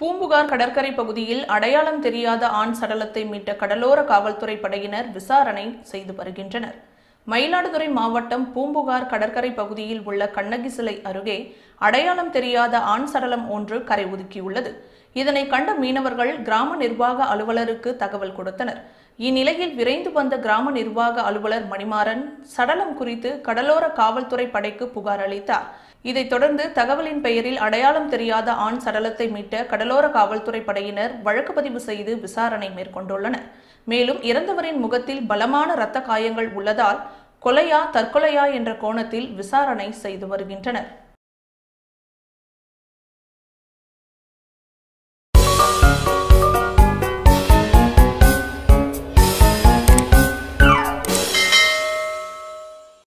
பூம்புகார் கடற்கரை பகுதியில் அடையாளம் தெரியாத ஆண் சடலத்தை மீட்ட கடலோர காவல்துறை படையினர் விசாரணை செய்து வருகின்றனர். மயிலாடுதுறை மாவட்டம் பூம்புகார் கடற்கரை பகுதியில் உள்ள கண்ணகி சிலை அருகே அடையாளம் தெரியாத ஆண் சடலம் ஒன்று கரை ஒதுக்கியுள்ளது. இதனை கண்ட மீனவர்கள் கிராம நிர்வாக அலுவலருக்கு தகவல் கொடுத்தனர். இந்நிலையில் விரைந்து வந்த கிராம நிர்வாக அலுவலர் மணிமாறன் சடலம் குறித்து கடலோர காவல்துறை படைக்கு புகார் அளித்தார். இதைத் தொடர்ந்து தகவலின் பெயரில் அடையாளம் தெரியாத ஆண் சடலத்தை மீட்ட கடலோர காவல்துறை படையினர் வழக்கு பதிவு செய்து விசாரணை மேற்கொண்டுள்ளனர். மேலும் இறந்தவரின் முகத்தில் பலமான இரத்த காயங்கள் உள்ளதால் கொலையா தற்கொலையா என்ற கோணத்தில் விசாரணை செய்து வருகின்றனர்.